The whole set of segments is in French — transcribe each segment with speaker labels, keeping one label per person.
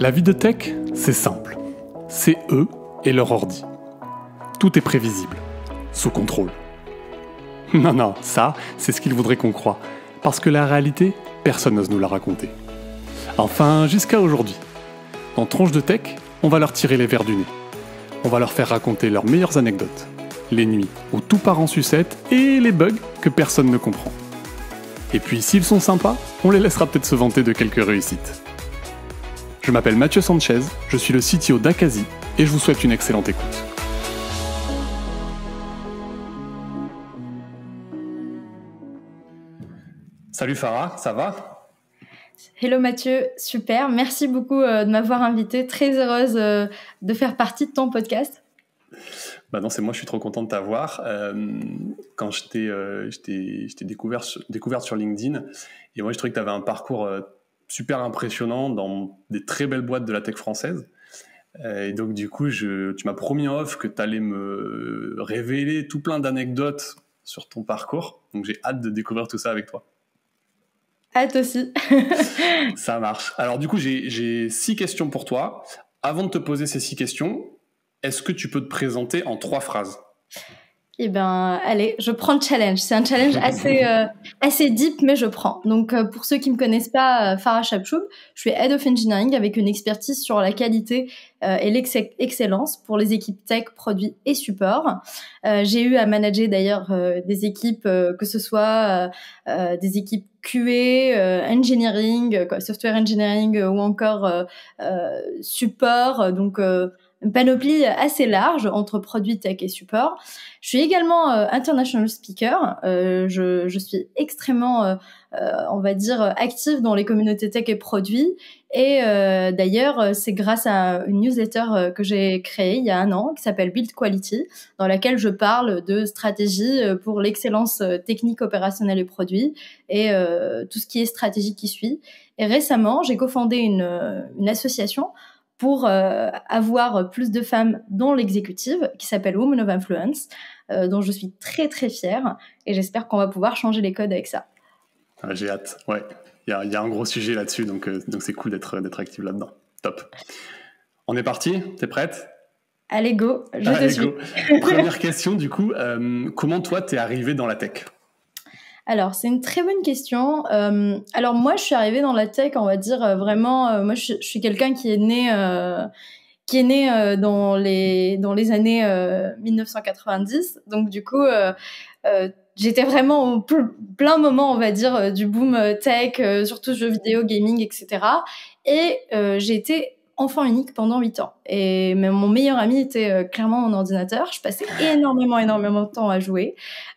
Speaker 1: La vie de tech, c'est simple. C'est eux et leur ordi. Tout est prévisible, sous contrôle. Non, non, ça, c'est ce qu'ils voudraient qu'on croie. Parce que la réalité, personne n'ose nous la raconter. Enfin, jusqu'à aujourd'hui. Dans Tronche de Tech, on va leur tirer les verres du nez. On va leur faire raconter leurs meilleures anecdotes, les nuits où tout part en sucette et les bugs que personne ne comprend. Et puis, s'ils sont sympas, on les laissera peut-être se vanter de quelques réussites. Je m'appelle Mathieu Sanchez, je suis le CTO d'Akazi et je vous souhaite une excellente écoute. Salut Farah, ça va?
Speaker 2: Hello Mathieu, super. Merci beaucoup euh, de m'avoir invité. Très heureuse euh, de faire partie de ton podcast.
Speaker 1: Bah non, c'est moi, je suis trop content de t'avoir. Euh, quand je t'ai découvert, découverte sur LinkedIn, et moi je trouvais que tu avais un parcours super impressionnant dans des très belles boîtes de la tech française. Et donc du coup, je, tu m'as promis en off que tu allais me révéler tout plein d'anecdotes sur ton parcours. Donc j'ai hâte de découvrir tout ça avec toi.
Speaker 2: Hâte aussi.
Speaker 1: Ça marche. Alors du coup, j'ai six questions pour toi. Avant de te poser ces six questions, est-ce que tu peux te présenter en trois phrases?
Speaker 2: Eh ben, allez, je prends le challenge. C'est un challenge assez euh, assez deep, mais je prends. Donc, euh, pour ceux qui me connaissent pas, euh, Farah Chapchoub, je suis head of engineering avec une expertise sur la qualité et l'excellence pour les équipes tech, produits et support. J'ai eu à manager d'ailleurs des équipes, que ce soit des équipes QA, engineering, software engineering ou encore support. Donc une panoplie assez large entre produits tech et support. Je suis également euh, international speaker. Euh, je, je, suis extrêmement, euh, euh on va dire, active dans les communautés tech et produits. Et euh, d'ailleurs, c'est grâce à une newsletter que j'ai créée il y a un an qui s'appelle Build Quality, dans laquelle je parle de stratégie pour l'excellence technique, opérationnelle et produits et tout ce qui est stratégie qui suit. Et récemment, j'ai cofondé une, une association pour euh, avoir plus de femmes dans l'exécutive qui s'appelle Women of Influence, euh, dont je suis très très fière et j'espère qu'on va pouvoir changer les codes avec ça.
Speaker 1: Ah, j'ai hâte, ouais. Il y, y a, un gros sujet là-dessus, donc euh, donc c'est cool d'être d'être active là-dedans. Top. On est parti? T'es prête?
Speaker 2: Allez go, je te suis.
Speaker 1: Première question du coup, comment toi t'es arrivé dans la tech?
Speaker 2: Alors, c'est une très bonne question. Euh, alors, moi, je suis arrivée dans la tech, on va dire, euh, vraiment, euh, moi, je, suis quelqu'un qui est né, qui est né dans, les, dans les années 1990. Donc, du coup, j'étais vraiment au plein moment, on va dire, du boom tech, surtout jeux vidéo, gaming, etc. Et été enfant unique pendant 8 ans. Et mon meilleur ami était euh, clairement mon ordinateur. Je passais énormément, énormément de temps à jouer.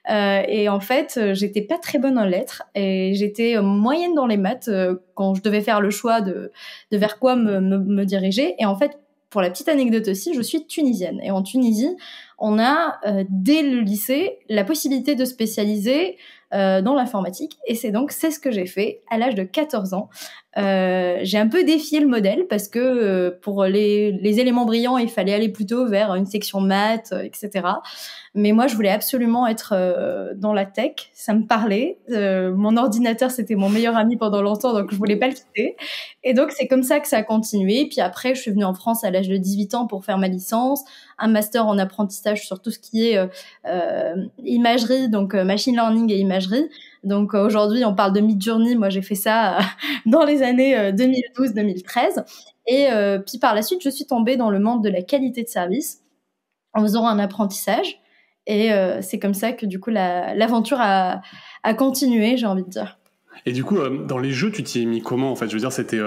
Speaker 2: Euh, et en fait, euh, j'étais pas très bonne en lettres et j'étais moyenne dans les maths quand je devais faire le choix de, vers quoi me, diriger. Et en fait, pour la petite anecdote aussi, je suis tunisienne. Et en Tunisie, on a, dès le lycée, la possibilité de spécialiser dans l'informatique. Et c'est donc, c'est ce que j'ai fait à l'âge de 14 ans. Euh, j'ai un peu défié le modèle parce que euh, pour les, les, éléments brillants, il fallait aller plutôt vers une section maths, etc. Mais moi, je voulais absolument être dans la tech. Ça me parlait. mon ordinateur, c'était mon meilleur ami pendant longtemps, donc je voulais pas le quitter. Et donc, c'est comme ça que ça a continué. Puis après, je suis venue en France à l'âge de 18 ans pour faire ma licence, un master en apprentissage sur tout ce qui est imagerie, donc machine learning et imagerie donc euh, aujourd'hui, on parle de Midjourney. Moi, j'ai fait ça euh, dans les années 2012-2013. Euh, Et puis par la suite, je suis tombée dans le monde de la qualité de service en faisant un apprentissage. Et c'est comme ça que du coup l'aventure a, continué, j'ai envie de dire.
Speaker 1: Et du coup, dans les jeux, tu t'y es mis comment en fait? Je veux dire, c'était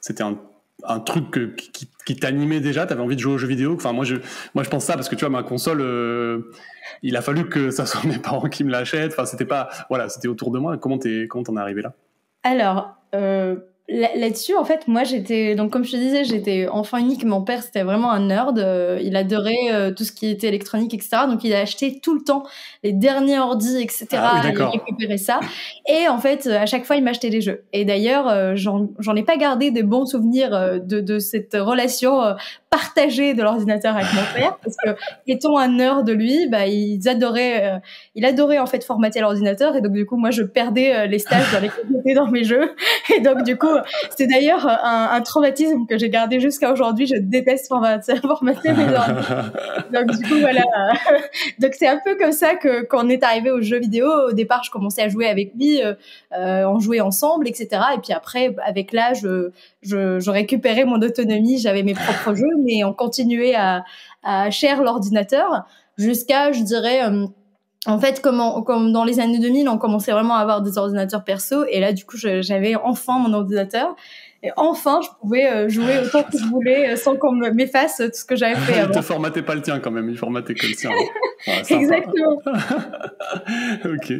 Speaker 1: c'était un un truc qui, qui t'animait déjà, tu avais envie de jouer aux jeux vidéo. Enfin, moi, je, moi, je pense ça parce que tu vois, ma console, euh, il a fallu que ça soit mes parents qui me l'achètent. Enfin, c'était pas, voilà, c'était autour de moi. Comment t'es, comment t'en es arrivé là?
Speaker 2: Alors, euh, Là-dessus, en fait, moi, j'étais donc comme je te disais, j'étais enfant unique. Mon père, c'était vraiment un nerd. Euh, il adorait euh, tout ce qui était électronique, etc. Donc, il a acheté tout le temps les derniers ordi, etc. Ah, il récupérait ça. Et en fait, à chaque fois, il m'achetait des jeux. Et d'ailleurs, euh, j'en ai pas gardé des bons souvenirs de, de cette relation partager de l'ordinateur avec mon frère parce que étant un heure de lui, bah ils adoraient, euh, il adorait en fait formater l'ordinateur et donc du coup moi je perdais euh, les stages dans les dans mes jeux et donc du coup c'est d'ailleurs un, un, traumatisme que j'ai gardé jusqu'à aujourd'hui. Je déteste formater, mes ordinateurs. donc du coup voilà, donc c'est un peu comme ça que quand on est arrivé aux jeux vidéo, au départ je commençais à jouer avec lui, euh, on jouait ensemble, etc. Et puis après avec l'âge je, je, récupérais mon autonomie, j'avais mes propres jeux, mais on continuait à, à cher l'ordinateur jusqu'à, je dirais, euh, en fait, comme, comme dans les années 2000, on commençait vraiment à avoir des ordinateurs perso, et là, du coup, j'avais enfin mon ordinateur. Et enfin, je pouvais euh, jouer autant que je voulais euh, sans qu'on m'efface tout ce que j'avais fait avant.
Speaker 1: il te formatait pas le tien quand même, il formatait que le tien.
Speaker 2: Exactement.
Speaker 1: ok,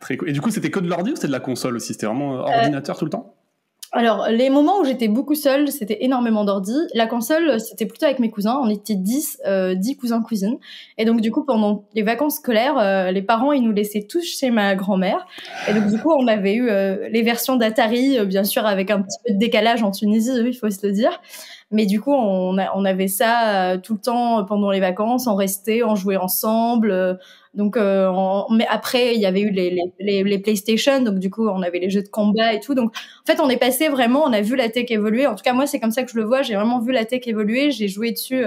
Speaker 1: très cool. Et du coup, c'était que de l'ordi ou c'était de la console aussi? C'était vraiment ordinateur tout le temps?
Speaker 2: Alors, les moments où j'étais beaucoup seule, c'était énormément d'ordi. La console, c'était plutôt avec mes cousins. On était 10, euh, 10 cousins, cousines. Et donc, du coup, pendant les vacances scolaires, euh, les parents, ils nous laissaient tous chez ma grand-mère. Et donc, du coup, on avait eu euh, les versions d'Atari, euh, bien sûr, avec un petit peu de décalage en Tunisie, il faut se le dire. Mais du coup, on, on avait ça tout le temps pendant les vacances. On restait, on jouait ensemble. Donc, euh, mais après, il y avait eu les, les, les, PlayStation, donc du coup, on avait les jeux de combat et tout. Donc, en fait, on est passé vraiment, on a vu la tech évoluer. En tout cas, moi, c'est comme ça que je le vois. J'ai vraiment vu la tech évoluer. J'ai joué dessus.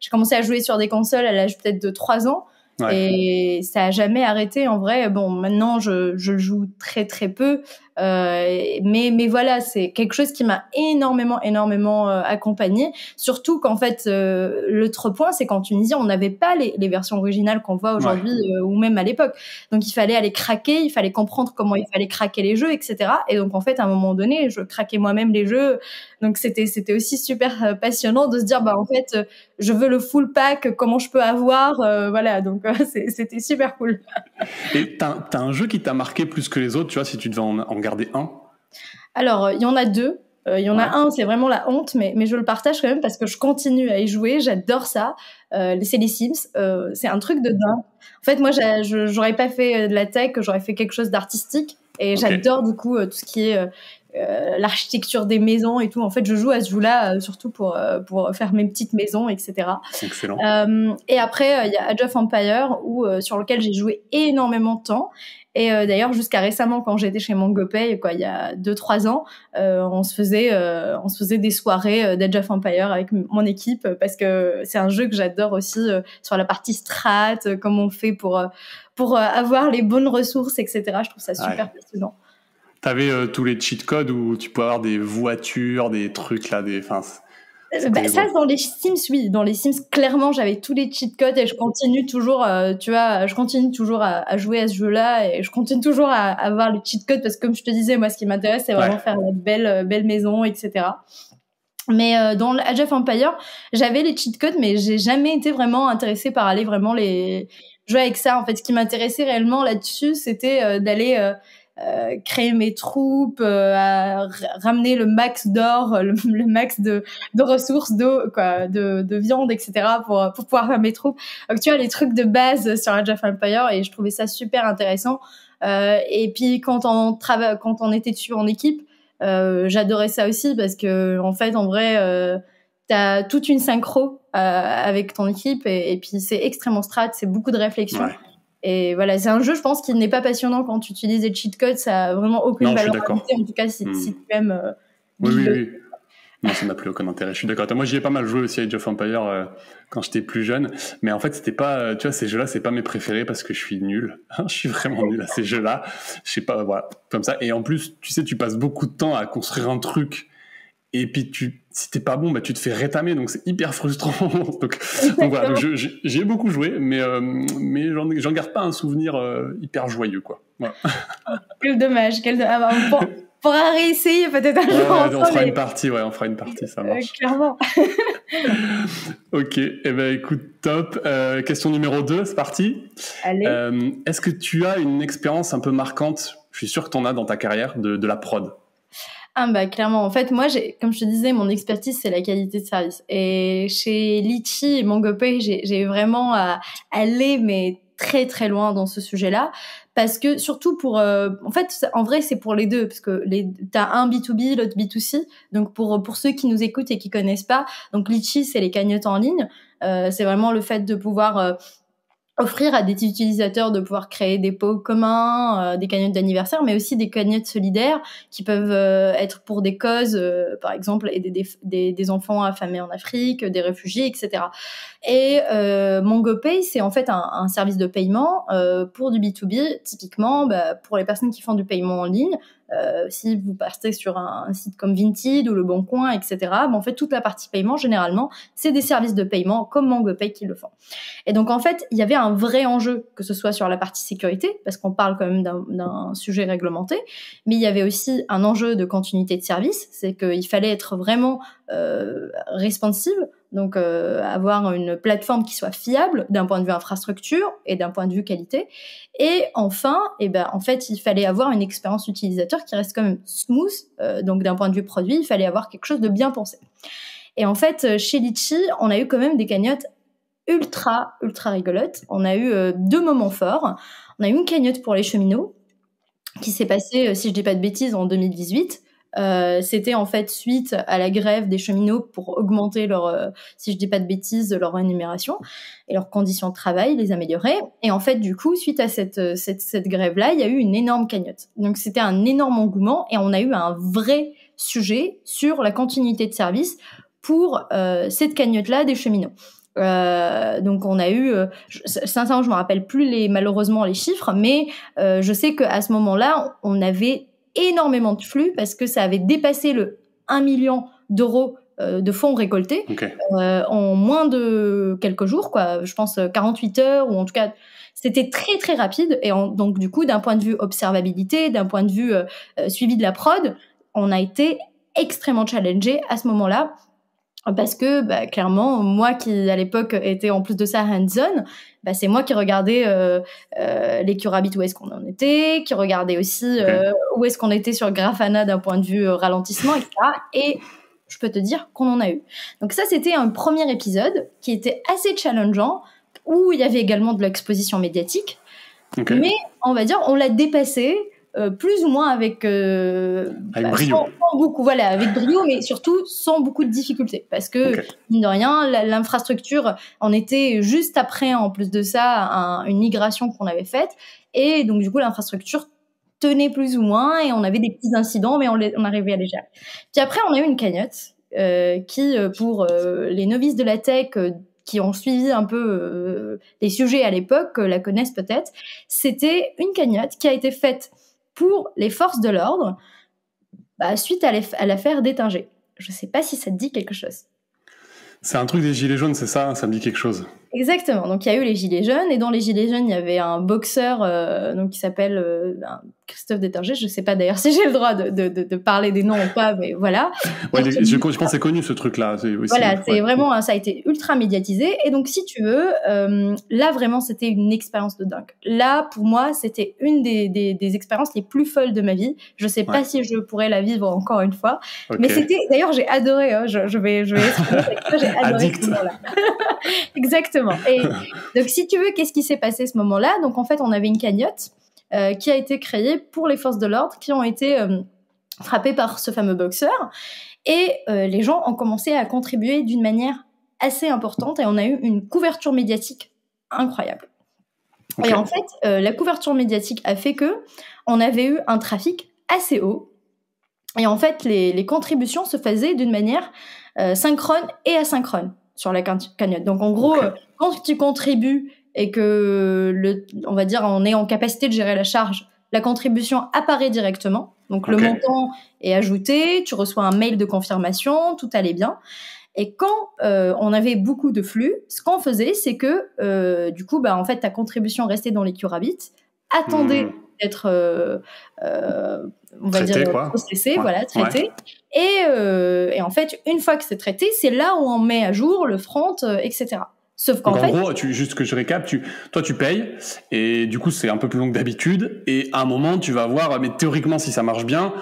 Speaker 2: J'ai commencé à jouer sur des consoles à l'âge peut-être de 3 ans. Et ça a jamais arrêté en vrai. Bon, maintenant je, je joue très très peu, euh, mais mais voilà, c'est quelque chose qui m'a énormément énormément euh, accompagné. Surtout qu'en fait, euh, l'autre point, c'est qu'en Tunisie, on n'avait pas les, les, versions originales qu'on voit aujourd'hui euh, ou même à l'époque. Donc il fallait aller craquer, il fallait comprendre comment il fallait craquer les jeux, etc. Et donc en fait, à un moment donné, je craquais moi-même les jeux. Donc c'était c'était aussi super passionnant de se dire bah en fait, je veux le full pack, comment je peux avoir, voilà. Donc c'était super cool.
Speaker 1: Et t'as as un jeu qui t'a marqué plus que les autres, tu vois, si tu devais en, en un
Speaker 2: Alors, il y en a deux. Euh, il y en a un, c'est vraiment la honte, mais, mais je le partage quand même parce que je continue à y jouer. J'adore ça. Euh, c'est les Sims. Euh, c'est un truc de dingue. En fait, moi, j'aurais pas fait de la tech, j'aurais fait quelque chose d'artistique. Et j'adore du coup tout ce qui est l'architecture des maisons et tout. En fait, je joue à ce jeu-là surtout pour, pour faire mes petites maisons, etc.
Speaker 1: Excellent.
Speaker 2: et après, il y a Age of Empire où, sur lequel j'ai joué énormément de temps. Et euh, d'ailleurs, jusqu'à récemment, quand j'étais chez MangoPay, quoi, il y a deux trois ans, euh, on se faisait, euh, on se faisait des soirées d'Age of Empire avec mon équipe parce que c'est un jeu que j'adore aussi sur la partie strat, comment on fait pour pour avoir les bonnes ressources, etc. Je trouve ça super passionnant.
Speaker 1: T'avais avais tous les cheat codes où tu peux avoir des voitures, des trucs là, des. Enfin,
Speaker 2: euh, bah, ça, dans les Sims, oui. Dans les Sims, clairement, j'avais tous les cheat codes et je continue toujours, euh, tu vois, je continue toujours à, jouer à ce jeu-là et je continue toujours à, avoir les cheat codes parce que, comme je te disais, moi, ce qui m'intéresse, c'est vraiment faire la belle, euh, belle maison, etc. Mais dans Age of Empire, j'avais les cheat codes, mais j'ai jamais été vraiment intéressée par aller vraiment les jouer avec ça. En fait, ce qui m'intéressait réellement là-dessus, c'était d'aller euh, créer mes troupes, euh, ramener le max d'or, le, max de, de ressources, d'eau, quoi, de, de, viande, etc. pour, pour pouvoir faire mes troupes. Donc tu vois les trucs de base sur Age of Empire et je trouvais ça super intéressant. Euh, et puis quand on quand on était dessus en équipe, euh, j'adorais ça aussi parce que en fait en vrai euh, t'as toute une synchro avec ton équipe et, et puis c'est extrêmement strat, c'est beaucoup de réflexion. Ouais. Et voilà, c'est un jeu, je pense, qui n'est pas passionnant quand tu utilises des cheat codes. Ça a vraiment aucune valeur ajoutée, en tout cas, si, hmm. si tu aimes. Euh,
Speaker 1: oui, oui, oui. Non, ça n'a plus aucun intérêt. Je suis d'accord. Moi, j'y ai pas mal joué aussi à Age of Empire euh, quand j'étais plus jeune. Mais en fait, c'était pas, euh, tu vois, ces jeux-là, c'est pas mes préférés parce que je suis nul. je suis vraiment nul à ces jeux-là. Je sais pas, voilà, comme ça. Et en plus, tu sais, tu passes beaucoup de temps à construire un truc et puis tu si t'es pas bon bah tu te fais rétamer donc c'est hyper frustrant. Donc, donc voilà j'ai beaucoup joué mais euh, mais j'en garde pas un souvenir euh, hyper joyeux quoi.
Speaker 2: Quel dommage quel ah bah, on pourra réessayer peut-être un
Speaker 1: jour on fera une partie ouais on fera une partie ça marche.
Speaker 2: clairement.
Speaker 1: Ok et eh ben écoute top. Euh, question numéro 2 c'est parti. Est-ce que tu as une expérience un peu marquante je suis sûr que tu en as dans ta carrière de, de la prod?
Speaker 2: Ah bah clairement. En fait, moi, j'ai, comme je te disais, mon expertise c'est la qualité de service. Et chez Litchi et MongoPay, j'ai, j'ai vraiment à aller mais très très loin dans ce sujet-là parce que surtout pour euh, en fait en vrai c'est pour les deux parce que les t'as un B2B l'autre B2C donc pour pour ceux qui nous écoutent et qui connaissent pas donc Litchi c'est les cagnottes en ligne euh, c'est vraiment le fait de pouvoir euh, offrir à des utilisateurs de pouvoir créer des pots communs, euh, des cagnottes d'anniversaire, mais aussi des cagnottes solidaires qui peuvent euh, être pour des causes, euh, par exemple des, des, enfants affamés en Afrique, des réfugiés, etc. Et MongoPay, c'est en fait un, service de paiement pour du B2B, typiquement bah, pour les personnes qui font du paiement en ligne. Euh, si vous partez sur un, site comme Vinted ou Le Bon Coin, etc., ben, en fait, toute la partie paiement, généralement, c'est des services de paiement comme MangoPay qui le font. Et donc, en fait, il y avait un vrai enjeu, que ce soit sur la partie sécurité, parce qu'on parle quand même d'un sujet réglementé, mais il y avait aussi un enjeu de continuité de service, c'est qu'il fallait être vraiment euh, responsive, donc euh, avoir une plateforme qui soit fiable d'un point de vue infrastructure et d'un point de vue qualité. Et enfin, eh ben, en fait, il fallait avoir une expérience utilisateur qui reste quand même smooth. Euh, donc d'un point de vue produit, il fallait avoir quelque chose de bien pensé. Et en fait, chez Litchi, on a eu quand même des cagnottes ultra, ultra rigolotes. On a eu euh, deux moments forts. On a eu une cagnotte pour les cheminots qui s'est passée, si je dis pas de bêtises, en 2018. Euh, c'était en fait suite à la grève des cheminots pour augmenter leur, euh, si je dis pas de bêtises, leur rémunération et leurs conditions de travail, les améliorer. Et en fait, du coup, suite à cette, euh, cette, cette grève-là, il y a eu une énorme cagnotte. Donc c'était un énorme engouement et on a eu un vrai sujet sur la continuité de service pour euh, cette cagnotte-là des cheminots. Euh, donc on a eu, euh, sincèrement je me rappelle plus les malheureusement les chiffres, mais euh, je sais qu'à ce moment-là on avait énormément de flux parce que ça avait dépassé le 1 million d'euros euh, de fonds récoltés
Speaker 1: okay.
Speaker 2: euh, en moins de quelques jours, quoi. Je pense 48 heures ou en tout cas c'était très très rapide et en, donc du coup d'un point de vue observabilité, d'un point de vue euh, suivi de la prod, on a été extrêmement challengé à ce moment-là parce que bah, clairement moi qui à l'époque était en plus de ça hands-on bah, c'est moi qui regardais euh, euh, les Curabit où est-ce qu'on en était qui regardais aussi okay. euh, où est-ce qu'on était sur Grafana d'un point de vue ralentissement etc et je peux te dire qu'on en a eu donc ça c'était un premier épisode qui était assez challengeant où il y avait également de l'exposition médiatique
Speaker 1: okay.
Speaker 2: mais on va dire on l'a dépassé euh, plus ou moins avec, euh,
Speaker 1: avec bah, brio.
Speaker 2: Sans, sans, beaucoup, voilà, avec brio, mais surtout sans beaucoup de difficultés, parce que okay. mine de rien, l'infrastructure en était juste après, en plus de ça, un, une migration qu'on avait faite, et donc du coup l'infrastructure tenait plus ou moins, et on avait des petits incidents, mais on, on arrivait à les gérer. Puis après, on a eu une cagnotte euh, qui, pour les novices de la tech qui ont suivi un peu euh, les sujets à l'époque, la connaissent peut-être, c'était une cagnotte qui a été faite pour les forces de l'ordre bah, suite à l'affaire d'Étinger. Je ne sais pas si ça te dit quelque chose.
Speaker 1: C'est un truc des Gilets jaunes, c'est ça? Ça me dit quelque chose.
Speaker 2: Exactement. Donc il y a eu les Gilets jaunes et dans les Gilets jaunes, il y avait un boxeur euh, donc qui s'appelle euh, Christophe Détergé. Je sais pas d'ailleurs si j'ai le droit de, de, de, de, parler des noms ou pas, mais voilà.
Speaker 1: Ouais, les, je, je, pense que c'est connu ce truc-là.
Speaker 2: Voilà, c'est ouais. vraiment ça a été ultra médiatisé et donc si tu veux, euh, là vraiment c'était une expérience de dingue. Là pour moi c'était une des, des, des, expériences les plus folles de ma vie. Je sais pas ouais. si je pourrais la vivre encore une fois, okay. mais c'était d'ailleurs j'ai adoré. Hein, je, je, vais je vais j'ai adoré ce moment-là. Exactement. Et donc, si tu veux, qu'est-ce qui s'est passé ce moment-là? Donc, en fait, on avait une cagnotte euh, qui a été créée pour les forces de l'ordre qui ont été euh, frappées par ce fameux boxeur. Et euh, les gens ont commencé à contribuer d'une manière assez importante et on a eu une couverture médiatique incroyable. Okay. Et en fait, euh, la couverture médiatique a fait que on avait eu un trafic assez haut. Et en fait, les, les contributions se faisaient d'une manière synchrone et asynchrone sur la cagnotte. Donc en gros, okay. quand tu contribues et que le, on va dire, on est en capacité de gérer la charge, la contribution apparaît directement. Donc okay. le montant est ajouté, tu reçois un mail de confirmation, tout allait bien. Et quand euh, on avait beaucoup de flux, ce qu'on faisait, c'est que euh, du coup, bah, en fait, ta contribution restait dans les Curabit, attendait mmh. D'être, euh, on va
Speaker 1: traité,
Speaker 2: dire,
Speaker 1: quoi.
Speaker 2: processé,
Speaker 1: ouais.
Speaker 2: voilà, traité. Ouais. Et, euh, et, en fait, une fois que c'est traité, c'est là où on met à jour le front, euh, etc.
Speaker 1: Sauf qu'en fait. En gros, tu, juste que je récap, tu, toi, tu payes, et du coup, c'est un peu plus long que d'habitude, et à un moment, tu vas voir, mais théoriquement, si ça marche bien,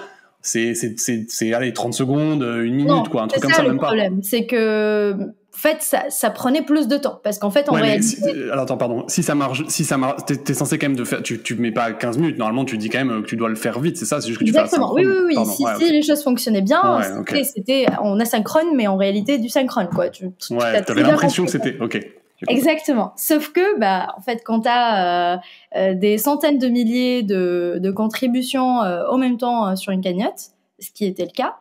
Speaker 1: c'est, c'est, c'est, c'est, allez, 30 secondes, une minute,
Speaker 2: non,
Speaker 1: quoi, un truc
Speaker 2: comme
Speaker 1: ça,
Speaker 2: ça,
Speaker 1: même
Speaker 2: pas. Le problème, c'est que, fait, ça, ça prenait plus de temps parce qu'en fait, en réalité.
Speaker 1: alors attends, pardon. Si ça marche, si ça marche, t'es, es censé quand même de faire. Tu, tu mets pas 15 minutes. Normalement, tu dis quand même que tu dois le faire vite. C'est ça? C'est juste que tu
Speaker 2: Exactement. oui, oui, oui. si, si les choses fonctionnaient bien, c'était, on asynchrone, mais en réalité du synchrone, quoi. Tu,
Speaker 1: ouais. T'avais l'impression que c'était. Ok.
Speaker 2: Exactement. Sauf que, bah, en fait, quand tu as euh, euh, des centaines de milliers de, de contributions euh, au même temps sur une cagnotte, ce qui était le cas,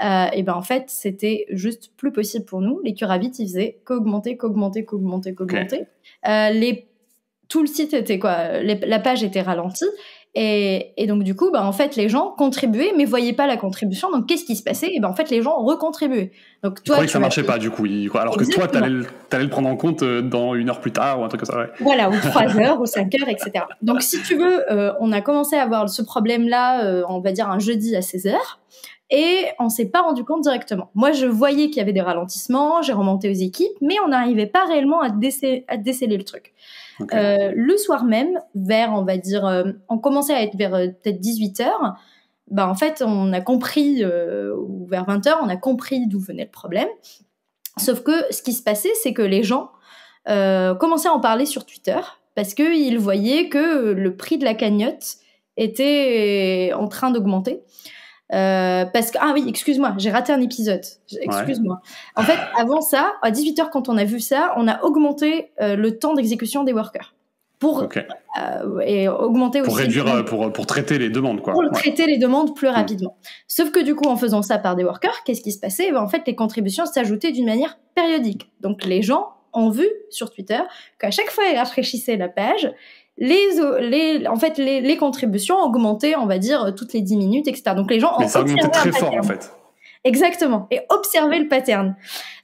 Speaker 2: et ben en fait, c'était juste plus possible pour nous. Les curabits, ils faisaient qu'augmenter, qu'augmenter, qu'augmenter, qu'augmenter. les tout le site était quoi, la page était ralentie et, et, donc du coup, bah, en fait, les gens contribuaient, mais voyaient pas la contribution. Donc qu'est-ce qui se passait? Et ben en fait, les gens recontribuaient.
Speaker 1: Donc toi, que ça marchait pas du coup, alors que toi, tu allais, le prendre en compte euh, dans une heure plus tard ou un truc comme ça. Ouais.
Speaker 2: Voilà, ou trois heures, ou cinq heures, etc. Donc si tu veux, euh, on a commencé à avoir ce problème-là, euh, on va dire un jeudi à 16 heures. Et on s'est pas rendu compte directement. Moi, je voyais qu'il y avait des ralentissements, j'ai remonté aux équipes, mais on n'arrivait pas réellement à, déceler, à déceler le truc. Euh, le soir même, vers, on va dire, euh, on commençait à être vers euh, peut-être 18h. Bah, en fait, on a compris, ou vers 20h, on a compris d'où venait le problème. Sauf que ce qui se passait, c'est que les gens commençaient à en parler sur Twitter parce qu'ils voyaient que le prix de la cagnotte était en train d'augmenter. Euh, parce que ah oui, excuse-moi, j'ai raté un épisode. Excuse-moi. En fait, avant ça, à 18h quand on a vu ça, on a augmenté euh, le temps d'exécution des workers pour euh, et augmenter
Speaker 1: pour
Speaker 2: aussi
Speaker 1: réduire pour, pour traiter les demandes quoi.
Speaker 2: Pour traiter les demandes plus mm. rapidement. Sauf que du coup en faisant ça par des workers, qu'est-ce qui se passait? Ben, en fait les contributions s'ajoutaient d'une manière périodique. Donc les gens ont vu sur Twitter qu'à chaque fois ils rafraîchissaient la page, les, les, en fait, les, les, contributions augmentaient, on va dire, toutes les 10 minutes, etc. Donc les gens
Speaker 1: Mais ça augmentait très fort, en fait.
Speaker 2: Exactement. Et observer le pattern.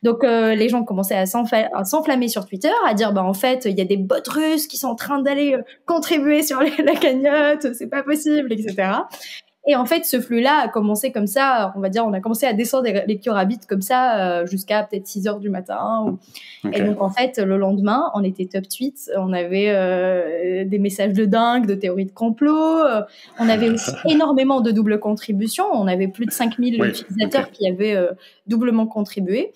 Speaker 2: Donc euh, les gens commençaient à s'enflammer sur Twitter, à dire bah en fait il y a des bots russes qui sont en train d'aller euh, contribuer sur la cagnotte, c'est pas possible, etc. Et en fait, ce flux-là a commencé comme ça, on va dire, on a commencé à descendre les Curabits comme ça euh, jusqu'à peut-être 6 heures du matin. Et donc, en fait, le lendemain, on était top tweet, on avait euh, des messages de dingue, de théories de complot, euh, on avait aussi énormément de doubles contributions, on avait plus de 5000 utilisateurs qui avaient doublement contribué.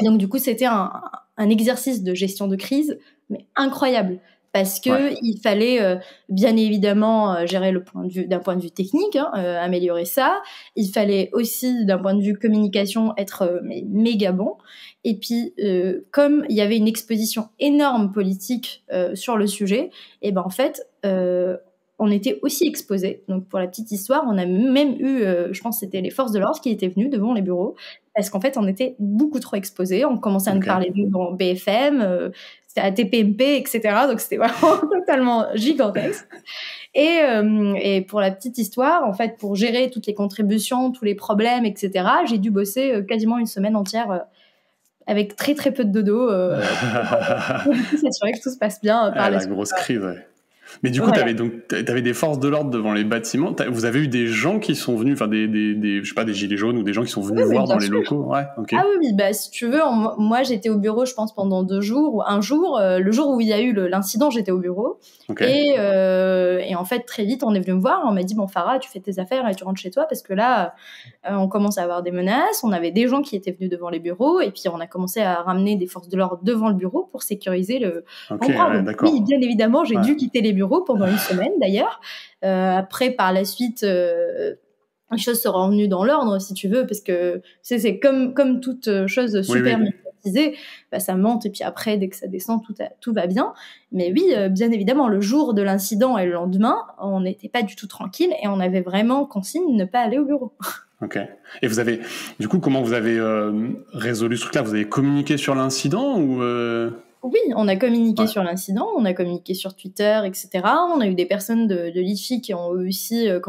Speaker 2: Et donc, du coup, c'était un, un exercice de gestion de crise, mais incroyable parce que il fallait euh, bien évidemment euh, gérer le point de vue d'un point de vue technique, hein, euh, améliorer ça. Il fallait aussi d'un point de vue communication être méga bon. Et puis comme il y avait une exposition énorme politique sur le sujet, et ben en fait on était aussi exposés. Donc pour la petite histoire, on a même eu, je pense c'était les forces de l'ordre qui étaient venues devant les bureaux parce qu'en fait on était beaucoup trop exposés. On commençait à nous parler de dans BFM, c'était à TPMP, etc. Donc c'était vraiment totalement gigantesque. Et, euh, et, pour la petite histoire, en fait, pour gérer toutes les contributions, tous les problèmes, etc., j'ai dû bosser euh, quasiment une semaine entière euh, avec très très peu de dodo pour, s'assurer que tout se passe bien.
Speaker 1: par ah, la grosse crise, ouais. Mais du coup, tu avais donc avais des forces de l'ordre devant les bâtiments. Vous avez eu des gens qui sont venus, enfin des, des, des, je sais pas des gilets jaunes ou des gens qui sont venus voir dans les locaux. Ouais,
Speaker 2: Ah oui, bah si tu veux, moi j'étais au bureau, je pense pendant deux jours ou un jour. Euh, le jour où il y a eu l'incident, j'étais au bureau. Et, euh, et en fait très vite, on est venu me voir. On m'a dit bon Farah, tu fais tes affaires et tu rentres chez toi parce que là, euh, on commence à avoir des menaces. On avait des gens qui étaient venus devant les bureaux et puis on a commencé à ramener des forces de l'ordre devant le bureau pour sécuriser le.
Speaker 1: Okay, oui,
Speaker 2: bien évidemment, j'ai dû quitter les bureaux pendant une semaine d'ailleurs. Euh, après, par la suite, euh, les choses seront revenues dans l'ordre, si tu veux, parce que c'est comme, comme toute chose super médiatisée, bah, ça monte et puis après, dès que ça descend, tout, tout va bien. Mais oui, euh, bien évidemment, le jour de l'incident et le lendemain, on n'était pas du tout tranquille et on avait vraiment consigne de ne pas aller au bureau.
Speaker 1: Ok. Et vous avez, du coup, comment vous avez résolu ce truc-là? Vous avez communiqué sur l'incident ou
Speaker 2: oui, on a communiqué sur l'incident, on a communiqué sur Twitter, etc. On a eu des personnes de, de l'IFI qui ont aussi euh,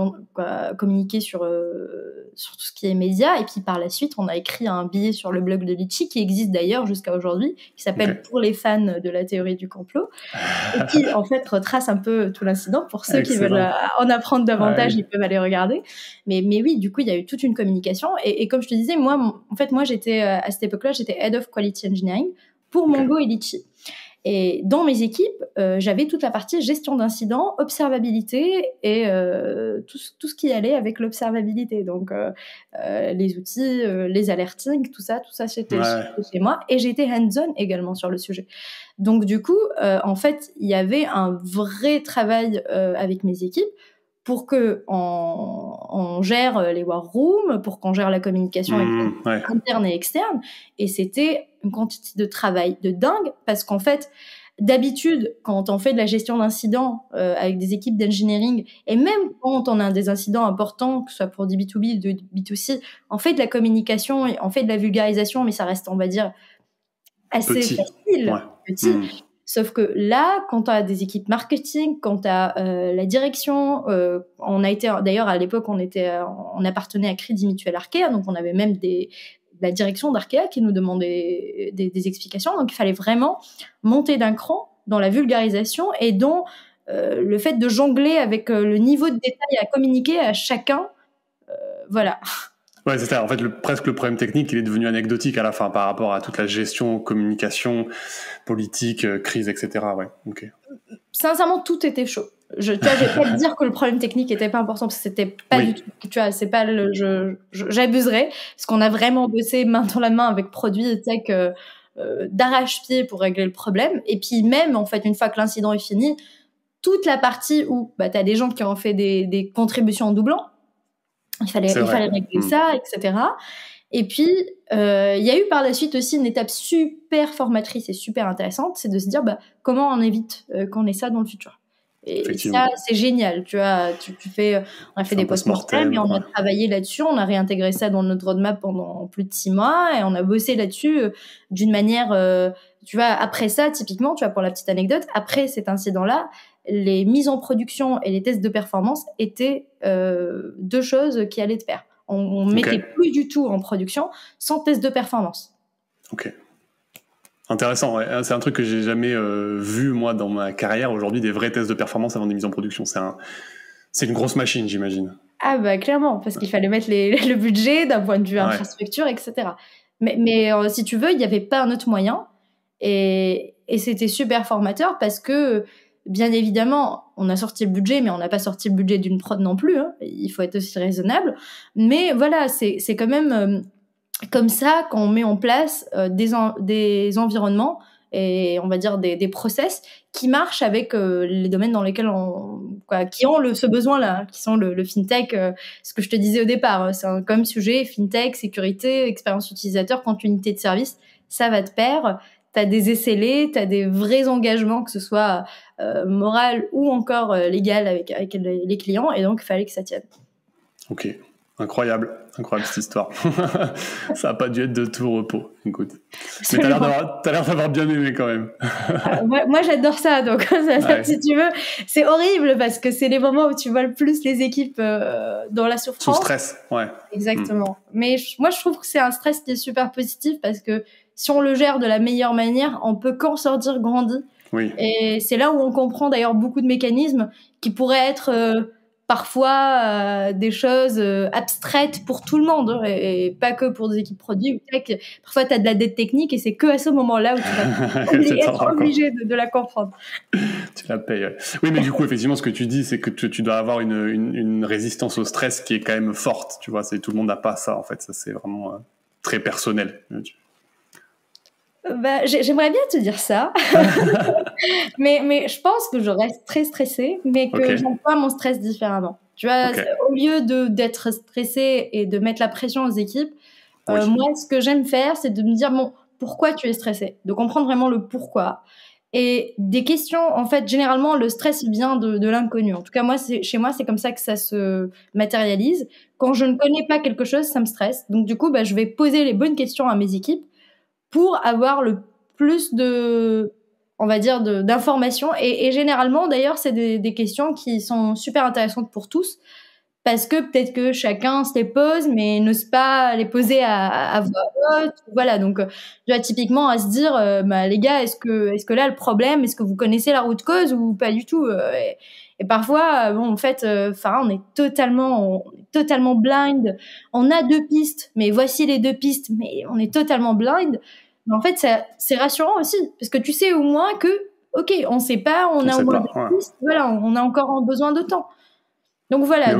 Speaker 2: communiqué sur, euh, sur tout ce qui est média. Et puis par la suite, on a écrit un billet sur le blog de Litchi qui existe d'ailleurs jusqu'à aujourd'hui, qui s'appelle Pour les fans de la théorie du complot. et qui en fait retrace un peu tout l'incident. Pour ceux qui veulent euh, en apprendre davantage, ils peuvent aller regarder. Mais, mais oui, du coup, il y a eu toute une communication. Et, et comme je te disais, moi, en fait, moi, j'étais à cette époque-là, j'étais Head of Quality Engineering pour Mongo et Litchi. Et dans mes équipes, euh, j'avais toute la partie gestion d'incidents, observabilité et euh, tout, tout, ce qui allait avec l'observabilité. Donc euh, les outils, les alertings, tout ça, tout ça c'était chez moi. Et j'étais hands-on également sur le sujet. Donc du coup, en fait, il y avait un vrai travail avec mes équipes pour que on, gère les war rooms, pour qu'on gère la communication mmh, interne et externe. Et c'était une quantité de travail de dingue parce qu'en fait, d'habitude, quand on fait de la gestion d'incidents euh, avec des équipes d'engineering, et même quand on a des incidents importants, que ce soit pour du B2B ou du B2C, on fait de la communication, on fait de la vulgarisation, mais ça reste, on va dire, assez facile. Petit. Mmh. Sauf que là, quand tu as des équipes marketing, quand tu as euh, la direction, euh, on a été d'ailleurs à l'époque on était on appartenait à Crédit Mutuel Arkea, donc on avait même des la direction d'Arkea qui nous demandait des, explications. Donc il fallait vraiment monter d'un cran dans la vulgarisation et dans euh, le fait de jongler avec le niveau de détail à communiquer à chacun. Voilà.
Speaker 1: Ouais, c'est ça. En fait, le, presque le problème technique, il est devenu anecdotique à la fin par rapport à toute la gestion, communication, politique, euh, crise, etc. Ouais, ok.
Speaker 2: Sincèrement, tout était chaud. Je, tu vois, vais pas te dire que le problème technique était pas important parce que c'était pas du tout. Tu vois, c'est pas le, je, j'abuserais parce qu'on a vraiment bossé main dans la main avec produits et tech euh, euh, d'arrache-pied pour régler le problème. Et puis même, en fait, une fois que l'incident est fini, toute la partie où bah, tu as des gens qui ont fait des, des contributions en doublant, il fallait, il fallait régler mm. ça, etc. Et puis, euh, il y a eu par la suite aussi une étape super formatrice et super intéressante, c'est de se dire bah, comment on évite euh, qu'on ait ça dans le futur. Et ça, c'est génial. Tu vois, tu, tu, fais, on a fait des post-mortem et on a travaillé là-dessus. On a réintégré ça dans notre roadmap pendant plus de six mois et on a bossé là-dessus euh, d'une manière, tu vois, après ça, typiquement, tu vois, pour la petite anecdote, après cet incident-là, les mises en production et les tests de performance étaient euh, deux choses qui allaient de pair. On, ne mettait plus du tout en production sans test de performance.
Speaker 1: Ok. Intéressant, c'est un truc que j'ai jamais euh, vu moi dans ma carrière aujourd'hui, des vrais tests de performance avant des mises en production. C'est un, c'est une grosse machine, j'imagine.
Speaker 2: Ah bah clairement, parce qu'il fallait mettre les, le budget d'un point de vue infrastructure, etc. Mais, mais euh, si tu veux, il n'y avait pas un autre moyen, et, et c'était super formateur parce que Bien évidemment, on a sorti le budget, mais on n'a pas sorti le budget d'une prod non plus. Hein. Il faut être aussi raisonnable. Mais voilà, c'est quand même euh, comme ça qu'on met en place euh, des, des environnements et on va dire des, des process qui marchent avec euh, les domaines dans lesquels on quoi, qui ont le, ce besoin-là, qui sont le, le fintech, ce que je te disais au départ, hein. c'est un comme sujet fintech, sécurité, expérience utilisateur, continuité de service, ça va de pair tu as des essais tu as des vrais engagements, que ce soit euh, moral ou encore euh, légal avec, avec les clients, et donc il fallait que ça tienne.
Speaker 1: Ok, incroyable, incroyable cette histoire. ça n'a pas dû être de tout repos, écoute. Mais tu as l'air d'avoir bien aimé quand même.
Speaker 2: Ah, moi, j'adore ça, donc ça, si tu veux, c'est horrible parce que c'est les moments où tu vois le plus les équipes euh, dans la souffrance.
Speaker 1: Sous stress, ouais.
Speaker 2: Exactement. Mais moi, je trouve que c'est un stress qui est super positif parce que si on le gère de la meilleure manière, on peut qu'en sortir grandi.
Speaker 1: Oui.
Speaker 2: Et c'est là où on comprend d'ailleurs beaucoup de mécanismes qui pourraient être euh, parfois euh, des choses euh, abstraites pour tout le monde hein, et, pas que pour des équipes produits ou tech. Parfois, tu as de la dette technique et c'est que à ce moment-là où tu vas être obligé de, la comprendre.
Speaker 1: tu la payes. Oui, mais du coup, effectivement, ce que tu dis, c'est que tu, dois avoir une, une, une, résistance au stress qui est quand même forte. Tu vois, c'est tout le monde n'a pas ça en fait. Ça, c'est vraiment très personnel.
Speaker 2: Bah, j'aimerais bien te dire ça, mais, mais je pense que je reste très stressée, mais que okay. j'emploie mon stress différemment. Tu vois, au lieu de d'être stressée et de mettre la pression aux équipes, euh, moi, ce que j'aime faire, c'est de me dire bon, pourquoi tu es stressé, de comprendre vraiment le pourquoi. Et des questions, en fait, généralement, le stress vient de, de l'inconnu. En tout cas, moi, chez moi, c'est comme ça que ça se matérialise. Quand je ne connais pas quelque chose, ça me stresse. Donc, du coup, bah, je vais poser les bonnes questions à mes équipes pour avoir le plus de, on va dire, d'informations. Et, généralement, d'ailleurs, c'est des, questions qui sont super intéressantes pour tous. Parce que peut-être que chacun se les pose, mais n'ose pas les poser à, à, voix haute. Voilà, donc, tu vois, typiquement, à se dire, euh, bah, les gars, est-ce que, est-ce que là, le problème, est-ce que vous connaissez la route cause ou pas du tout euh, et, et, parfois, bon, en fait, enfin, on est totalement, on est totalement blind. On a deux pistes, mais voici les deux pistes, mais on est totalement blind. Mais en fait, c'est rassurant aussi, parce que tu sais au moins que, ok, on ne sait pas, on, a au moins voilà, on a encore besoin de temps. Donc voilà.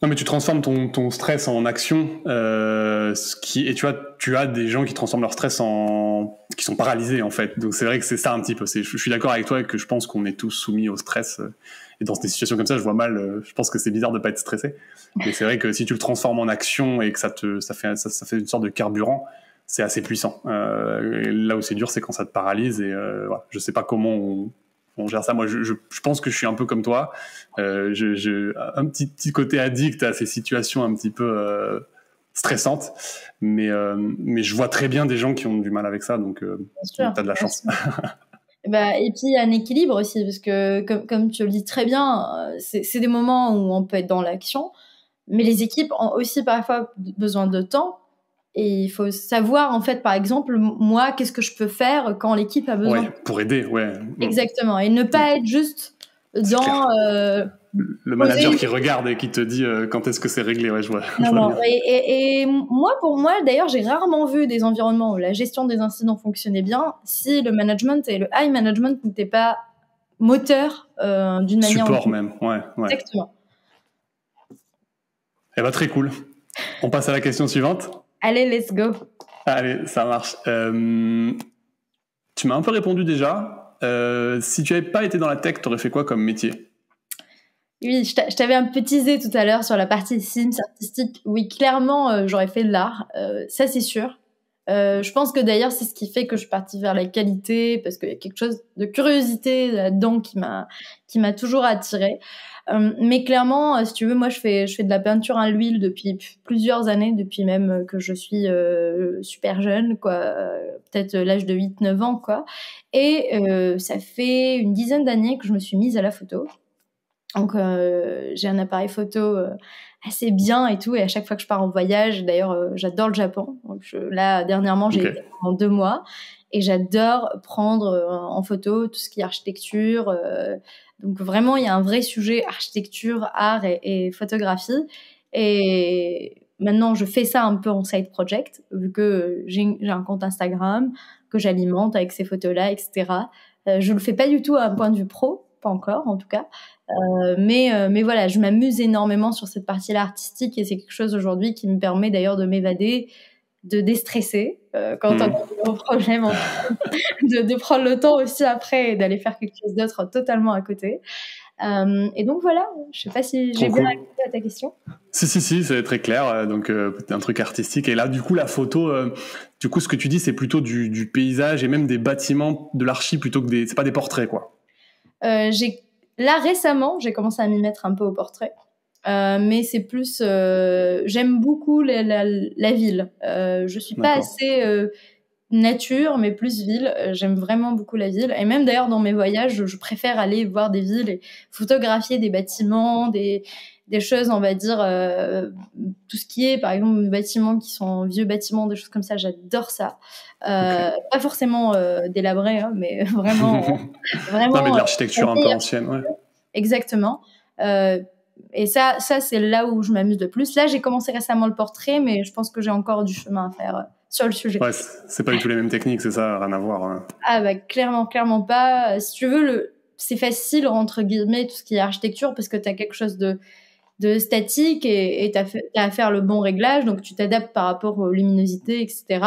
Speaker 1: Non, mais tu transformes ton, ton stress en action, euh, ce qui, et tu vois, tu as des gens qui transforment leur stress en, qui sont paralysés, en fait. Donc c'est vrai que c'est ça un petit peu. Je, je suis d'accord avec toi et que je pense qu'on est tous soumis au stress. Euh, et dans des situations comme ça, je vois mal, euh, je pense que c'est bizarre de pas être stressé. Mais c'est vrai que si tu le transformes en action et que ça te, ça fait, ça, ça fait une sorte de carburant, c'est assez puissant. Euh, là où c'est dur, c'est quand ça te paralyse et euh, voilà. je sais pas comment on, on gère ça. Moi, je, je, pense que je suis un peu comme toi. Euh, je, un petit, petit côté addict à ces situations un petit peu euh, stressantes, mais, euh, mais je vois très bien des gens qui ont du mal avec ça, donc euh, tu as de la chance.
Speaker 2: bah, et puis un équilibre aussi, parce que comme, comme tu le dis très bien, c'est des moments où on peut être dans l'action, mais les équipes ont aussi parfois besoin de temps et il faut savoir, en fait, par exemple, moi, qu'est-ce que je peux faire quand l'équipe a besoin.
Speaker 1: Ouais, pour aider, ouais.
Speaker 2: Exactement. Et ne pas être juste dans. Euh,
Speaker 1: le manager qui regarde et qui te dit euh, quand est-ce que c'est réglé, ouais, je vois.
Speaker 2: Non, non. Et, et, moi, pour moi, d'ailleurs, j'ai rarement vu des environnements où la gestion des incidents fonctionnait bien si le management et le high management n'étaient pas moteur euh, d'une manière.
Speaker 1: Support même, ouais, ouais.
Speaker 2: Exactement.
Speaker 1: Eh ben, très cool. On passe à la question suivante.
Speaker 2: Allez, let's go.
Speaker 1: Allez, ça marche. Euh, tu m'as un peu répondu déjà. Euh, si tu n'avais pas été dans la tech, tu aurais fait quoi comme métier?
Speaker 2: Oui, je t'avais un peu teasé tout à l'heure sur la partie Sims artistique. Oui, clairement, euh, j'aurais fait de l'art. ça, c'est sûr. je pense que d'ailleurs, c'est ce qui fait que je suis partie vers la qualité, parce qu'il y a quelque chose de curiosité là-dedans qui m'a qui m'a toujours attirée. Euh, mais clairement, euh, si tu veux, moi, je fais, je fais de la peinture à l'huile depuis plusieurs années, depuis même que je suis euh, super jeune, quoi, peut-être l'âge de 8-9 ans, quoi. Et ça fait une dizaine d'années que je me suis mise à la photo. Donc, j'ai un appareil photo assez bien et tout. Et à chaque fois que je pars en voyage, d'ailleurs, j'adore le Japon. Donc, là, dernièrement, j'ai été en deux mois et j'adore prendre en photo tout ce qui est architecture. Donc vraiment, il y a un vrai sujet architecture, art et, photographie. Et maintenant, je fais ça un peu en side project, vu que j'ai un compte Instagram que j'alimente avec ces photos-là, etc. Euh, je le fais pas du tout à un point de vue pro, pas encore en tout cas. Euh, mais, euh, mais voilà, je m'amuse énormément sur cette partie-là artistique et c'est quelque chose aujourd'hui qui me permet d'ailleurs de m'évader, de déstresser euh, quand on a un problème, de, de, prendre le temps aussi après et d'aller faire quelque chose d'autre totalement à côté. Et donc voilà, je sais pas si j'ai bien répondu à ta question.
Speaker 1: Si, si, si, c'est très clair. Donc, un truc artistique. Et là, du coup, la photo, du coup, ce que tu dis, c'est plutôt du, du, paysage et même des bâtiments, de l'archi plutôt que des. C'est pas des portraits, quoi.
Speaker 2: j'ai Là, récemment, j'ai commencé à m'y mettre un peu au portrait. Euh, mais c'est plus, euh, j'aime beaucoup la, la, la ville. Euh, je suis pas assez euh, nature, mais plus ville. J'aime vraiment beaucoup la ville. Et même d'ailleurs dans mes voyages, je, préfère aller voir des villes et photographier des bâtiments, des, des choses, on va dire, tout ce qui est, par exemple, bâtiments qui sont vieux bâtiments, des choses comme ça. J'adore ça. Okay. Pas forcément délabré, hein, mais vraiment,
Speaker 1: vraiment. Non, mais de l'architecture un peu ancienne, ouais.
Speaker 2: Exactement. Euh, et ça, ça c'est là où je m'amuse le plus. Là, j'ai commencé récemment le portrait, mais je pense que j'ai encore du chemin à faire euh, sur le sujet.
Speaker 1: Ouais, c'est pas du tout les mêmes techniques, c'est ça, rien à voir. Hein.
Speaker 2: Ah bah clairement, clairement pas. Si tu veux, le, c'est facile entre guillemets tout ce qui est architecture parce que tu as quelque chose de de statique et tu as, as, à faire le bon réglage, donc tu t'adaptes par rapport aux luminosités, etc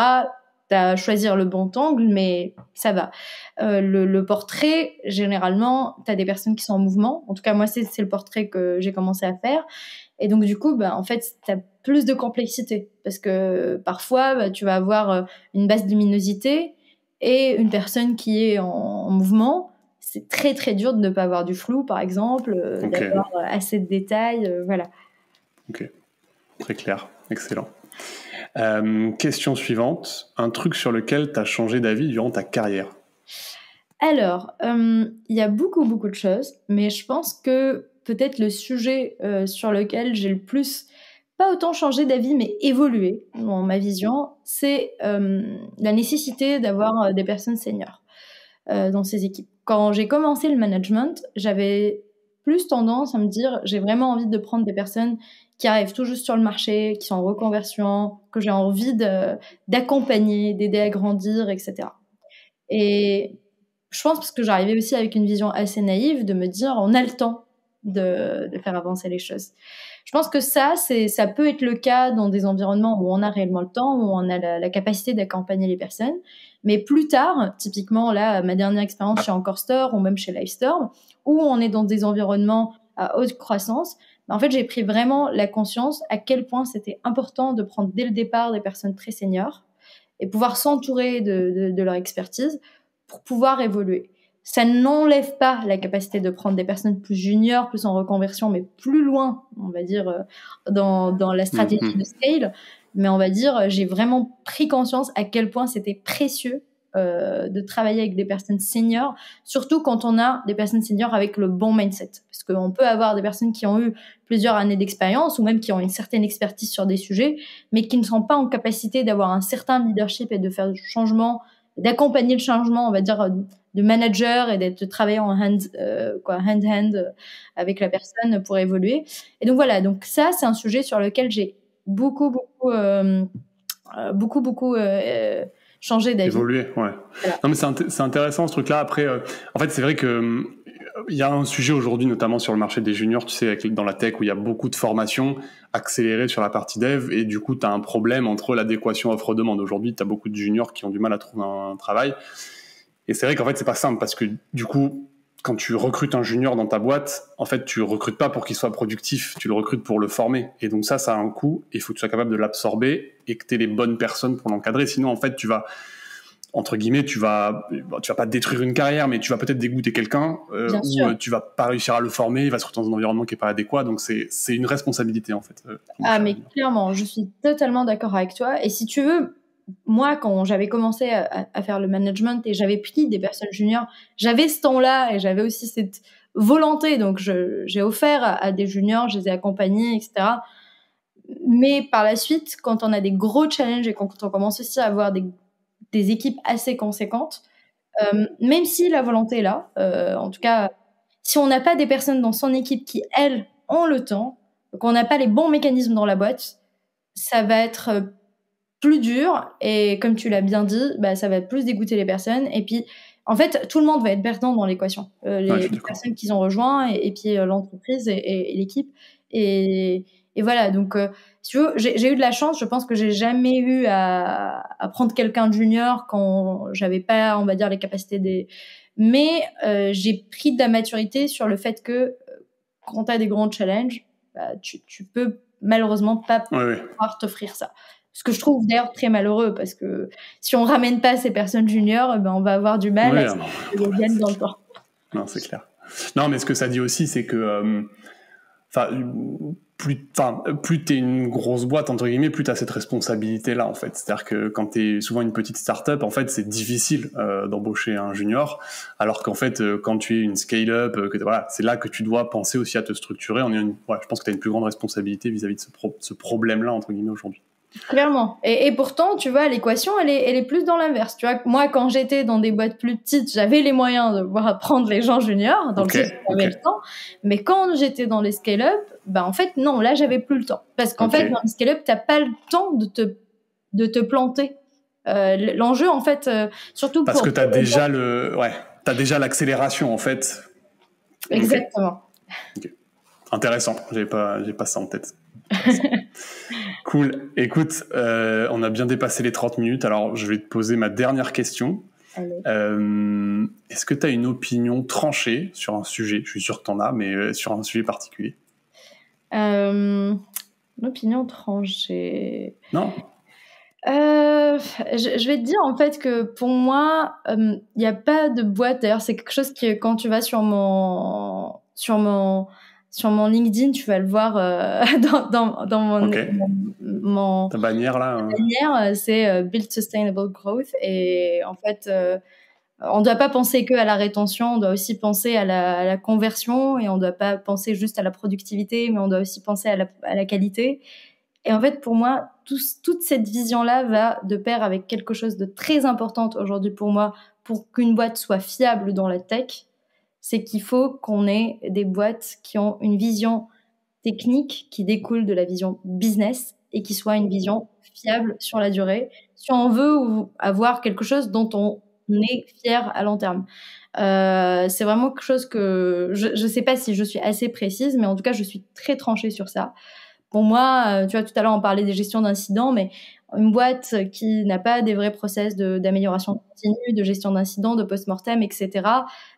Speaker 2: à choisir le bon angle, mais ça va. Euh, le, le, portrait, généralement, tu as des personnes qui sont en mouvement. En tout cas, moi, c'est le portrait que j'ai commencé à faire. Et donc, du coup, bah, en fait, tu as plus de complexité. Parce que parfois, bah, tu vas avoir euh, une basse luminosité et une personne qui est en, mouvement. C'est très, très dur de ne pas avoir du flou, par exemple, euh, d'avoir assez de détails. voilà.
Speaker 1: Ok, très clair. Excellent. Euh, question suivante. Un truc sur lequel tu as changé d'avis durant ta carrière?
Speaker 2: Alors, euh, il y a beaucoup, beaucoup de choses, mais je pense que peut-être le sujet euh, sur lequel j'ai le plus, pas autant changé d'avis, mais évolué dans ma vision, c'est la nécessité d'avoir des personnes seniors dans ces équipes. Quand j'ai commencé le management, j'avais plus tendance à me dire, j'ai vraiment envie de prendre des personnes qui arrivent tout juste sur le marché, qui sont en reconversion, que j'ai envie d'accompagner, d'aider à grandir, etc. Et je pense parce que j'arrivais aussi avec une vision assez naïve de me dire, on a le temps de, faire avancer les choses. Je pense que ça, ça peut être le cas dans des environnements où on a réellement le temps, où on a la, capacité d'accompagner les personnes. Mais plus tard, typiquement là, ma dernière expérience chez Encore Store ou même chez Livestore, où on est dans des environnements à haute croissance, ben, en fait, j'ai pris vraiment la conscience à quel point c'était important de prendre dès le départ des personnes très seniors et pouvoir s'entourer de, de, de leur expertise pour pouvoir évoluer ça n'enlève pas la capacité de prendre des personnes plus juniors, plus en reconversion, mais plus loin, on va dire, euh, dans, dans la stratégie mm-hmm. de scale. Mais on va dire, j'ai vraiment pris conscience à quel point c'était précieux euh, de travailler avec des personnes seniors, surtout quand on a des personnes seniors avec le bon mindset. Parce qu'on peut avoir des personnes qui ont eu plusieurs années d'expérience ou même qui ont une certaine expertise sur des sujets, mais qui ne sont pas en capacité d'avoir un certain leadership et de faire du changement, d'accompagner le changement, on va dire, de manager et d'être travailler en hand euh, quoi hand hand euh, avec la personne pour évoluer et donc voilà donc ça c'est un sujet sur lequel j'ai beaucoup beaucoup euh, euh beaucoup beaucoup euh, changé d'avis
Speaker 1: évolué ouais non mais c'est intéressant ce truc là après en fait c'est vrai que il y a un sujet aujourd'hui, notamment sur le marché des juniors, tu sais, avec, dans la tech, où il y a beaucoup de formations accélérées sur la partie dev, et du coup, tu as un problème entre l'adéquation offre-demande. Aujourd'hui, tu as beaucoup de juniors qui ont du mal à trouver un travail. Et c'est vrai qu'en fait, c'est pas simple parce que du coup, quand tu recrutes un junior dans ta boîte, en fait, tu recrutes pas pour qu'il soit productif, tu le recrutes pour le former. Et donc ça, ça a un coût. Il faut que tu sois capable de l'absorber et que tu aies les bonnes personnes pour l'encadrer. Sinon, en fait, tu vas, entre guillemets, tu vas, tu vas pas détruire une carrière, mais tu vas peut-être dégoûter quelqu'un euh, ou euh, tu vas pas réussir à le former, il va se retrouver dans un environnement qui est pas adéquat. Donc c'est, c'est une responsabilité en fait.
Speaker 2: Euh, ah mais clairement, je suis totalement d'accord avec toi. Et si tu veux, moi, quand j'avais commencé à, faire le management et j'avais pris des personnes juniors, j'avais ce temps-là et j'avais aussi cette volonté. Donc, j'ai offert à, des juniors, je les ai accompagnés, etc. Mais par la suite, quand on a des gros challenges et quand on commence aussi à avoir des, équipes assez conséquentes, euh, même si la volonté est là, euh, en tout cas, si on n'a pas des personnes dans son équipe qui, elles, ont le temps, qu'on n'a pas les bons mécanismes dans la boîte, ça va être plus dur. Et comme tu l'as bien dit, bah, ça va plus dégoûter les personnes. Et puis en fait tout le monde va être perdant dans l'équation, euh, les, personnes qu'ils ont rejoint et, puis euh, l'entreprise et, l'équipe. Et, et, voilà. Donc euh, si j'ai eu de la chance, je pense que j'ai jamais eu à, à prendre quelqu'un de junior quand j'avais pas on va dire les capacités des mais j'ai pris de la maturité sur le fait que quand tu as des grands challenges, bah, tu, tu peux malheureusement pas pouvoir t'offrir ça. Ce que je trouve d'ailleurs très malheureux parce que si on ramène pas ces personnes juniors, ben on va avoir du mal à ce qu'elles viennent dans le temps.
Speaker 1: Non, c'est clair. Non, mais ce que ça dit aussi, c'est que, euh, plus, enfin, plus t'es une grosse boîte entre guillemets, plus t'as cette responsabilité là en fait. C'est-à-dire que quand t'es souvent une petite start-up, en fait, c'est difficile euh, d'embaucher un junior, alors qu'en fait, euh, quand tu es une scale-up, que voilà, c'est là que tu dois penser aussi à te structurer. On est une, ouais, je pense que t'as une plus grande responsabilité vis-à-vis de ce, ce problème-là entre guillemets aujourd'hui.
Speaker 2: Clairement. Et, et, pourtant, tu vois, l'équation, elle est, elle est plus dans l'inverse. Tu vois, moi, quand j'étais dans des boîtes plus petites, j'avais les moyens de pouvoir apprendre les gens juniors, dans le sens j'avais le temps. Mais quand j'étais dans les scale-up, bah, en fait, non, là, j'avais plus le temps. Parce qu'en fait, dans les scale-up, t'as pas le temps de te, de te planter. Euh, L'enjeu, en fait, euh, surtout
Speaker 1: Parce que t'as déjà le, ouais, t'as déjà l'accélération, en fait.
Speaker 2: Exactement.
Speaker 1: Intéressant. J'ai pas, j'ai pas ça en tête. cool. Écoute, euh, on a bien dépassé les 30 minutes. Alors, je vais te poser ma dernière question. Euh, est-ce que tu as une opinion tranchée sur un sujet? Je suis sûr que tu en as, mais euh, sur un sujet particulier
Speaker 2: Une opinion tranchée
Speaker 1: Non
Speaker 2: je, vais te dire en fait que pour moi, il n'y a pas de boîte. D'ailleurs, c'est quelque chose qui, quand tu vas sur mon, sur mon, sur mon LinkedIn, tu vas le voir euh, dans, dans, dans mon, mon,
Speaker 1: Ta bannière là.
Speaker 2: Hein. bannière, euh, c'est euh, Build Sustainable Growth. Et en fait, on ne doit pas penser que à la rétention, on doit aussi penser à la, à la conversion et on ne doit pas penser juste à la productivité, mais on doit aussi penser à la, à la qualité. Et en fait, pour moi, tout, toute cette vision-là va de pair avec quelque chose de très important aujourd'hui pour moi, pour qu'une boîte soit fiable dans la tech, c'est qu'il faut qu'on ait des boîtes qui ont une vision technique qui découle de la vision business et qui soit une vision fiable sur la durée. Si on veut avoir quelque chose dont on est fier à long terme. Euh, c'est vraiment quelque chose que je ne sais pas si je suis assez précise, mais en tout cas, je suis très tranchée sur ça. Pour moi, euh, tu vois, tout à l'heure, on parlait des gestions d'incidents, mais une boîte qui n'a pas des vrais process d'amélioration continue, de gestion d'incidents, de post-mortem, etc.,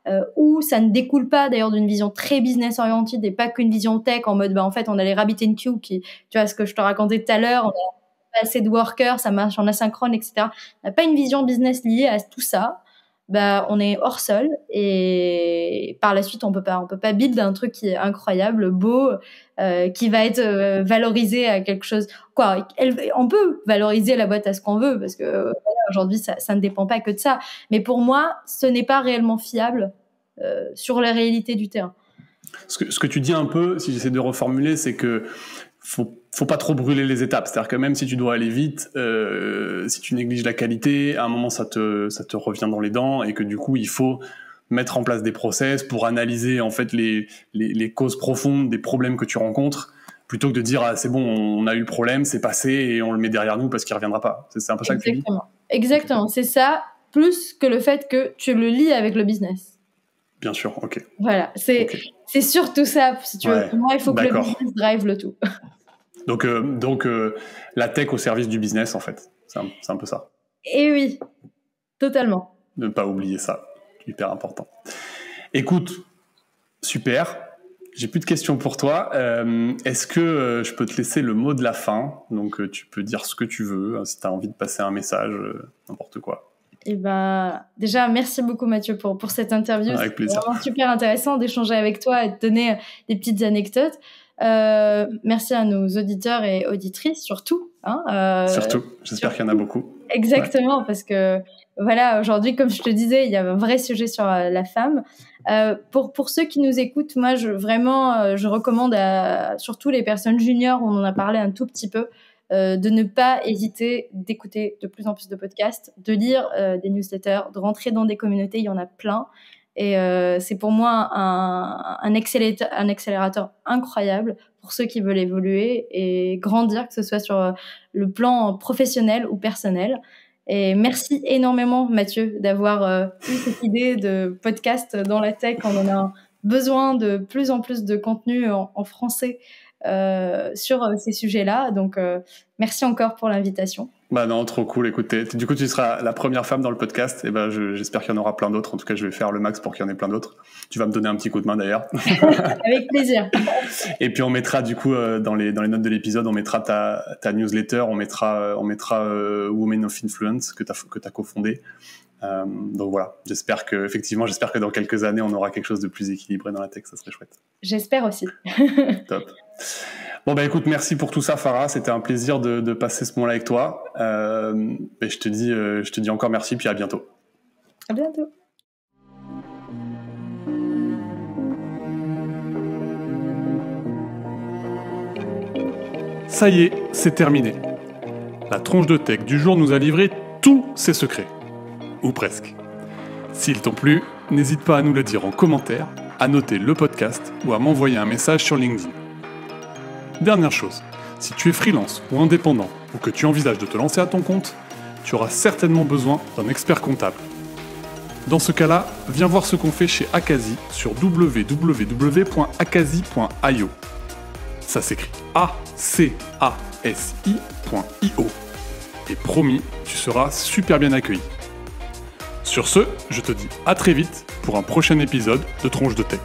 Speaker 2: euh, où ça ne découle pas d'ailleurs d'une vision très business-orientée et pas qu'une vision tech en mode, bah, en fait, on a les Rabbit Queue qui, tu vois, ce que je te racontais tout à l'heure, on a assez de workers, ça marche en asynchrone, etc. On n'a pas une vision business liée à tout ça bah, on est hors sol et par la suite on peut pas on peut pas build un truc qui est incroyable beau euh, qui va être euh, valorisé à quelque chose. Quoi on peut valoriser la boîte à ce qu'on veut parce que aujourd'hui ça, ne dépend pas que de ça. Mais pour moi ce n'est pas réellement fiable euh, sur la réalité du terrain.
Speaker 1: Ce que, ce que tu dis un peu si j'essaie de reformuler c'est que faut faut pas trop brûler les étapes. C'est-à-dire que même si tu dois aller vite, euh, si tu négliges la qualité, à un moment ça te ça te revient dans les dents et que du coup il faut mettre en place des process pour analyser en fait les les, causes profondes des problèmes que tu rencontres plutôt que de dire ah, c'est bon on a eu le problème c'est passé et on le met derrière nous parce qu'il reviendra pas. C'est un peu ça que tu dis?
Speaker 2: Exactement, c'est ça plus que le fait que tu le lis avec le business.
Speaker 1: Bien sûr, ok.
Speaker 2: Voilà, c'est c'est surtout ça si tu veux. moi il faut que le business drive le tout.
Speaker 1: Donc, euh, donc euh, la tech au service du business, en fait. C'est un, peu ça.
Speaker 2: Et oui, totalement.
Speaker 1: Ne pas oublier ça. Hyper important. Écoute, super. J'ai plus de questions pour toi. Euh, est-ce que je peux te laisser le mot de la fin? Donc, tu peux dire ce que tu veux, hein, si tu as envie de passer un message, n'importe quoi.
Speaker 2: Et eh ben, déjà, merci beaucoup Mathieu pour, pour cette interview.
Speaker 1: Avec plaisir.
Speaker 2: C'est vraiment super intéressant d'échanger avec toi et de donner des petites anecdotes. Euh, merci à nos auditeurs et auditrices surtout.
Speaker 1: Hein, euh, surtout, j'espère qu'il y en a beaucoup.
Speaker 2: Exactement, parce que voilà, aujourd'hui, comme je te disais, il y a un vrai sujet sur euh, la femme. Euh, pour pour ceux qui nous écoutent, moi, je vraiment, euh, je recommande à surtout les personnes juniors, on en a parlé un tout petit peu, euh, de ne pas hésiter d'écouter de plus en plus de podcasts, de lire des newsletters, de rentrer dans des communautés, il y en a plein. Et euh, c'est pour moi un, accélérateur, un accélérateur incroyable pour ceux qui veulent évoluer et grandir, que ce soit sur euh, le plan professionnel ou personnel. Et merci énormément, Mathieu, d'avoir euh, eu cette idée de podcast dans la tech. On en a besoin de plus en plus de contenu en, français euh, sur euh, ces sujets-là. Donc, euh, merci encore pour l'invitation.
Speaker 1: Bah non, trop cool. Écoutez, du coup, tu seras la première femme dans le podcast. Et ben, j'espère qu'il y en aura plein d'autres. En tout cas, je vais faire le max pour qu'il y en ait plein d'autres. Tu vas me donner un petit coup de main d'ailleurs.
Speaker 2: Avec plaisir.
Speaker 1: Et puis, on mettra du coup dans les dans les notes de l'épisode, on mettra ta, ta newsletter, on mettra on mettra Women of Influence que tu as que as cofondé. Euh, donc voilà, j'espère que effectivement, j'espère que dans quelques années, on aura quelque chose de plus équilibré dans la tech, ça serait chouette.
Speaker 2: J'espère aussi.
Speaker 1: Top. Bon bah écoute, merci pour tout ça, Farah. C'était un plaisir de, passer ce moment-là avec toi. Euh, je te dis, euh, je te dis encore merci, puis à bientôt.
Speaker 2: À bientôt.
Speaker 1: Ça y est, c'est terminé. La tronche de tech du jour nous a livré tous ses secrets ou presque. S'ils t'ont plu, n'hésite pas à nous le dire en commentaire, à noter le podcast ou à m'envoyer un message sur LinkedIn. Dernière chose, si tu es freelance ou indépendant ou que tu envisages de te lancer à ton compte, tu auras certainement besoin d'un expert comptable. Dans ce cas-là, viens voir ce qu'on fait chez Akazi sur www.akazi.io. Ça s'écrit A-C-A-S-I.io. Et promis, tu seras super bien accueilli. Sur ce, je te dis à très vite pour un prochain épisode de Tronche de Tech.